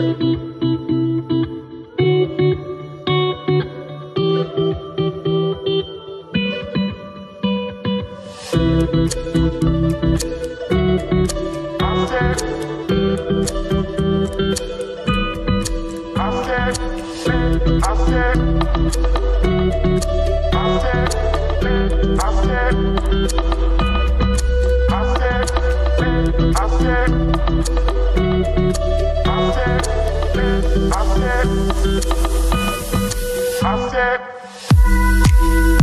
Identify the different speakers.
Speaker 1: I said I said.